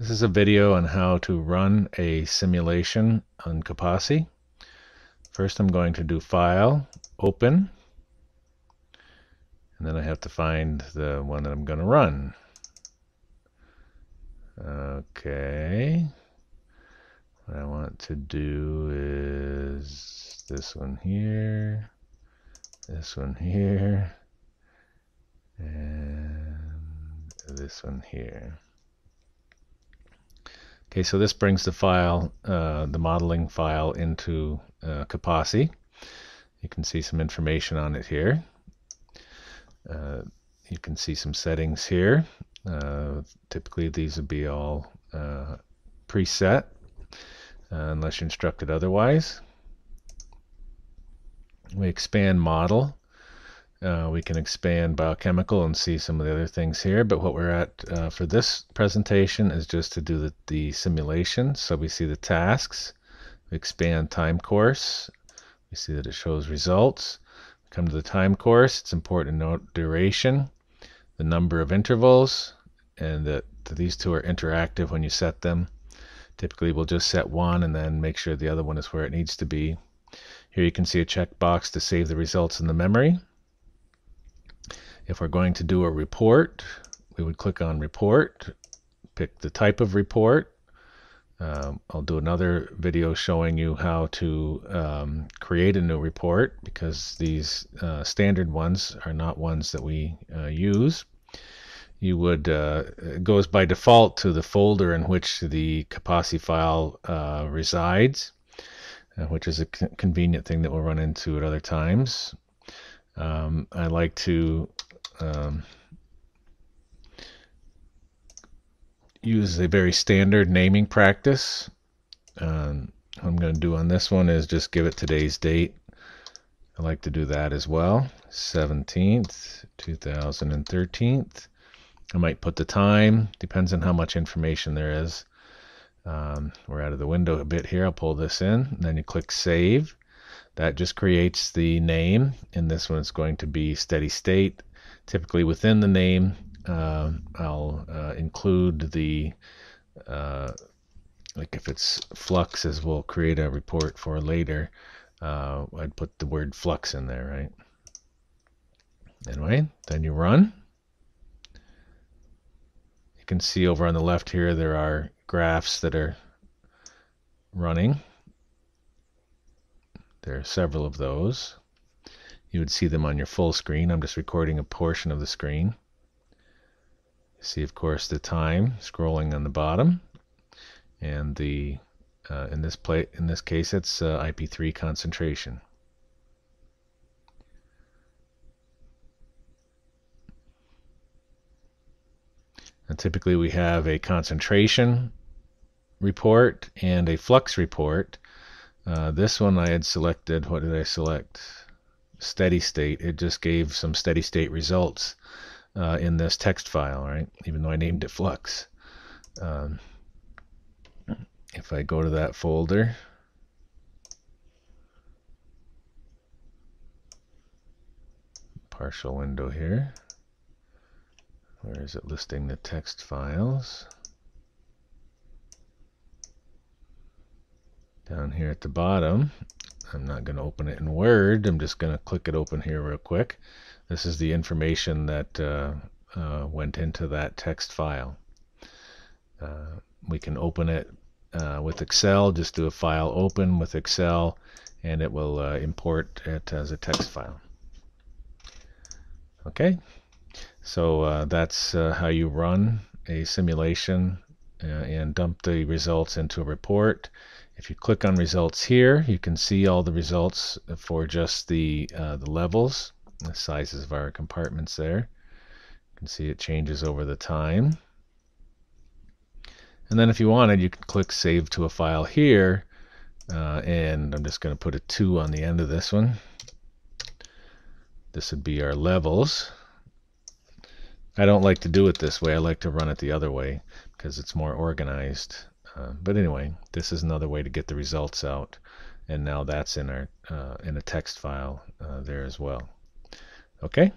This is a video on how to run a simulation on COPASI. First I'm going to do File, Open, and then I have to find the one that I'm going to run. Okay. What I want to do is this one here, this one here, and this one here. Okay, so this brings the file, uh, the modeling file into uh, COPASI. You can see some information on it here. Uh, you can see some settings here. Uh, typically these would be all uh, preset uh, unless you're instructed otherwise. We expand model. Uh, we can expand biochemical and see some of the other things here, but what we're at uh, for this presentation is just to do the, the simulation. So we see the tasks, we expand time course, we see that it shows results. We come to the time course, it's important to note duration, the number of intervals, and that these two are interactive when you set them. Typically we'll just set one and then make sure the other one is where it needs to be. Here you can see a checkbox to save the results in the memory. If we're going to do a report, we would click on report, pick the type of report. Um, I'll do another video showing you how to um, create a new report because these uh, standard ones are not ones that we uh, use. You would, uh, it goes by default to the folder in which the COPASI file uh, resides, uh, which is a convenient thing that we'll run into at other times. Um, I like to um, use a very standard naming practice. Um, I'm going to do on this one is just give it today's date. I like to do that as well. 17th, 2013. I might put the time, depends on how much information there is. Um, we're out of the window a bit here. I'll pull this in. then you click Save. That just creates the name. In this one, going to be steady state typically within the name, uh, I'll uh, include the, uh, like if it's flux, as we'll create a report for later, uh, I'd put the word flux in there, right? Anyway, then you run. You can see over on the left here, there are graphs that are running. There are several of those. You would see them on your full screen. I'm just recording a portion of the screen. You see, of course, the time scrolling on the bottom, and the uh, in this play in this case, it's uh, IP3 concentration. And typically, we have a concentration report and a flux report. Uh, this one I had selected. What did I select? Steady state, it just gave some steady state results uh, in this text file, right? Even though I named it flux. Um, if I go to that folder, partial window here, where is it listing the text files? Down here at the bottom, I'm not going to open it in Word. I'm just going to click it open here real quick. This is the information that uh, uh, went into that text file. Uh, we can open it uh, with Excel. Just do a file open with Excel and it will uh, import it as a text file. Okay, so uh, that's how you run a simulation and dump the results into a report. If you click on results here, you can see all the results for just the, uh, the levels, the sizes of our compartments there. You can see it changes over the time. And then if you wanted, you can click Save to a file here, uh, and I'm just going to put a 2 on the end of this one. This would be our levels. I don't like to do it this way. I like to run it the other way because it's more organized. Uh, but anyway, this is another way to get the results out. And now that's in our uh, in a text file uh, there as well. Okay.